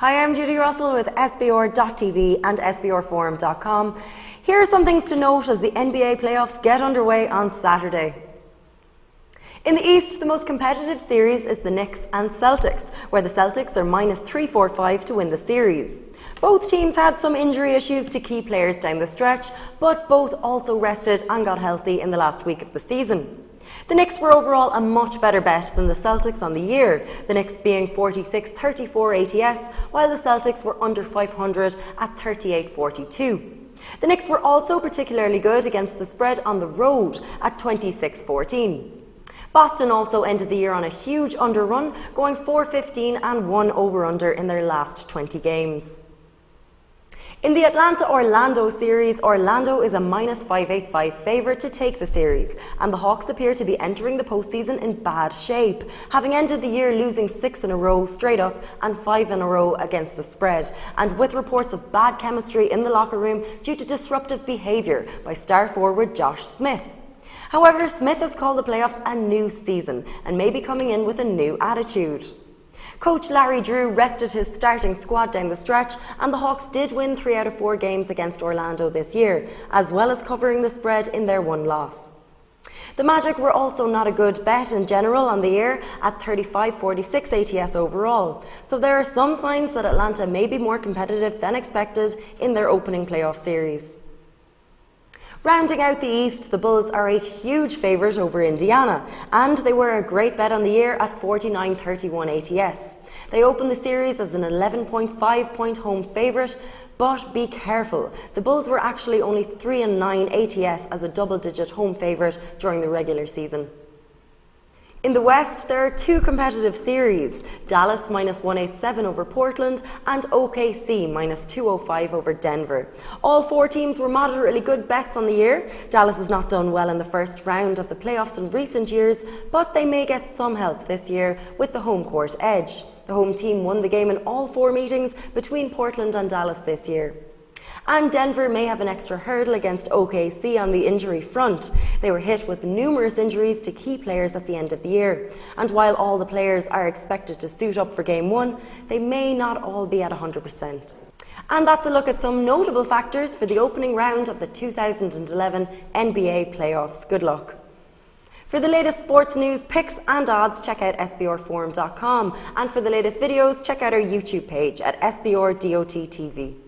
Hi, I'm Judy Russell with SBR.TV and SBRForum.com. Here are some things to note as the NBA playoffs get underway on Saturday. In the East, the most competitive series is the Knicks and Celtics, where the Celtics are minus 345 to win the series. Both teams had some injury issues to key players down the stretch, but both also rested and got healthy in the last week of the season. The Knicks were overall a much better bet than the Celtics on the year, the Knicks being 46 34 ATS, while the Celtics were under 500 at 38 42. The Knicks were also particularly good against the spread on the road at 26 14. Boston also ended the year on a huge underrun, going 4 15 and 1 over under in their last 20 games. In the Atlanta Orlando series, Orlando is a minus 585 favourite to take the series, and the Hawks appear to be entering the postseason in bad shape, having ended the year losing six in a row straight up and five in a row against the spread, and with reports of bad chemistry in the locker room due to disruptive behaviour by star forward Josh Smith. However, Smith has called the playoffs a new season and may be coming in with a new attitude. Coach Larry Drew rested his starting squad down the stretch, and the Hawks did win three out of four games against Orlando this year, as well as covering the spread in their one loss. The Magic were also not a good bet in general on the year at 35-46 ATS overall, so there are some signs that Atlanta may be more competitive than expected in their opening playoff series. Rounding out the East, the Bulls are a huge favourite over Indiana, and they were a great bet on the year at 49.31 ATS. They opened the series as an 11.5 point home favourite, but be careful. The Bulls were actually only 3 and 9 ATS as a double digit home favourite during the regular season. In the West, there are two competitive series Dallas minus 187 over Portland and OKC minus 205 over Denver. All four teams were moderately good bets on the year. Dallas has not done well in the first round of the playoffs in recent years, but they may get some help this year with the home court edge. The home team won the game in all four meetings between Portland and Dallas this year. And Denver may have an extra hurdle against OKC on the injury front. They were hit with numerous injuries to key players at the end of the year. And while all the players are expected to suit up for game one, they may not all be at 100%. And that's a look at some notable factors for the opening round of the 2011 NBA playoffs. Good luck. For the latest sports news, picks and odds, check out sbrforum.com. And for the latest videos, check out our YouTube page at sbrdotTV.